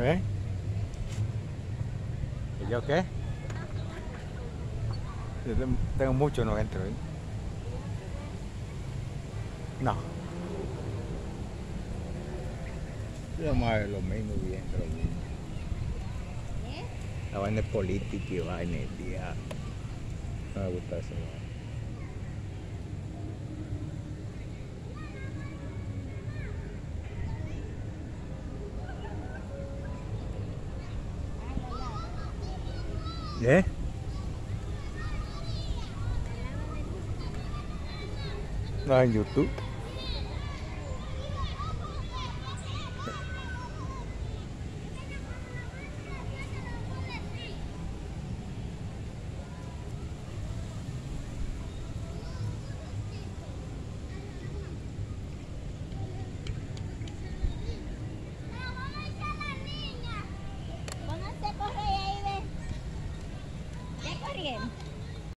¿Eh? ¿Y yo qué? Yo tengo mucho, no entro. ¿eh? No. A ver lo mismo bien, lo mismo. La vaina es política y vaina el día. No me gusta eso. Vaina. ¿Eh? No, en YouTube. in.